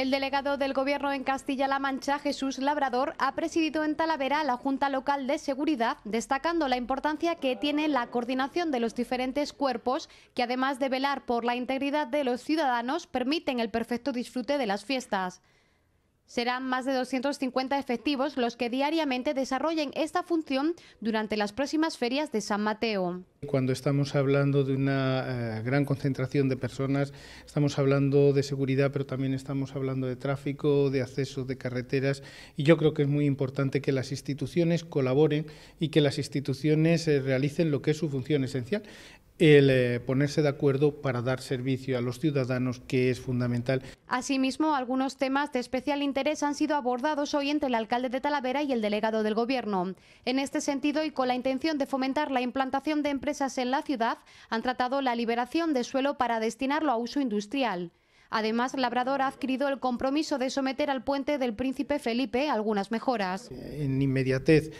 El delegado del Gobierno en Castilla-La Mancha, Jesús Labrador, ha presidido en Talavera la Junta Local de Seguridad, destacando la importancia que tiene la coordinación de los diferentes cuerpos, que además de velar por la integridad de los ciudadanos, permiten el perfecto disfrute de las fiestas. Serán más de 250 efectivos los que diariamente desarrollen esta función durante las próximas ferias de San Mateo. Cuando estamos hablando de una eh, gran concentración de personas, estamos hablando de seguridad, pero también estamos hablando de tráfico, de acceso de carreteras y yo creo que es muy importante que las instituciones colaboren y que las instituciones eh, realicen lo que es su función esencial, el eh, ponerse de acuerdo para dar servicio a los ciudadanos, que es fundamental. Asimismo, algunos temas de especial interés han sido abordados hoy entre el alcalde de Talavera y el delegado del Gobierno. En este sentido, y con la intención de fomentar la implantación de empresas en la ciudad, han tratado la liberación de suelo para destinarlo a uso industrial. Además, Labrador ha adquirido el compromiso de someter al puente del Príncipe Felipe algunas mejoras. En inmediatez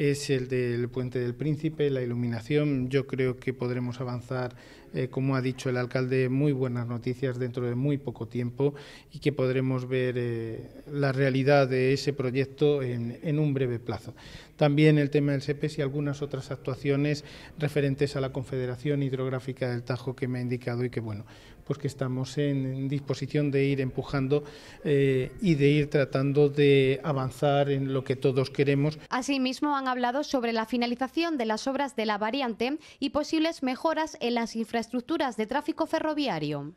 es el del puente del Príncipe, la iluminación. Yo creo que podremos avanzar, eh, como ha dicho el alcalde, muy buenas noticias dentro de muy poco tiempo y que podremos ver eh, la realidad de ese proyecto en, en, un breve plazo. También el tema del SEPES y algunas otras actuaciones referentes a la Confederación Hidrográfica del Tajo que me ha indicado y que, bueno, pues que estamos en disposición de ir empujando eh, y de ir tratando de avanzar en lo que todos queremos. Asimismo, han hablado sobre la finalización de las obras de la variante y posibles mejoras en las infraestructuras de tráfico ferroviario.